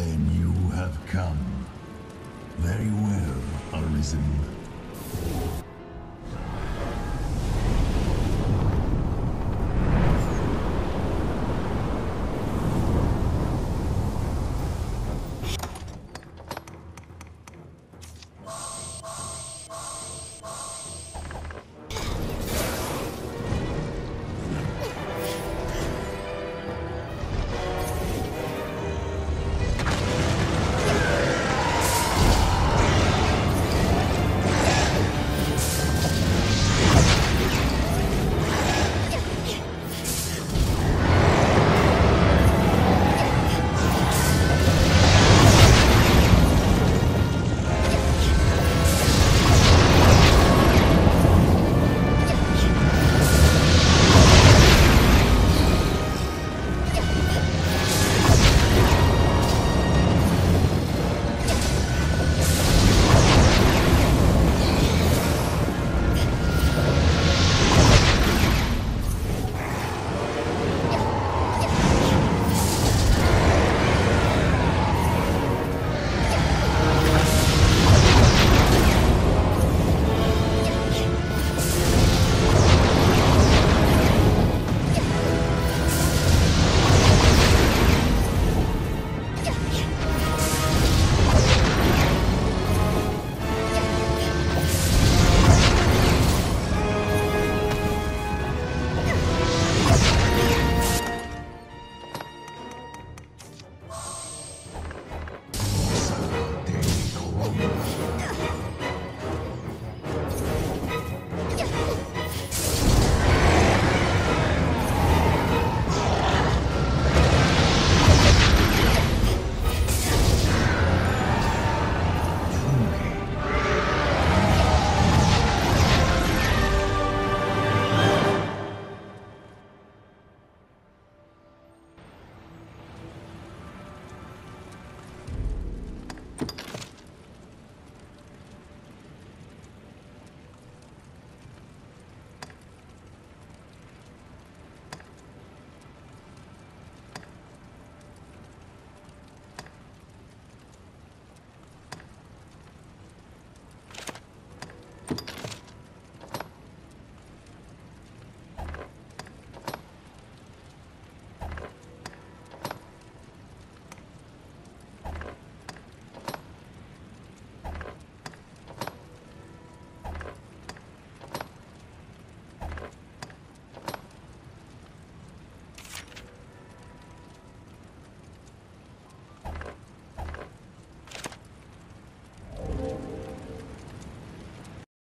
Then you have come. Very well, Arisen.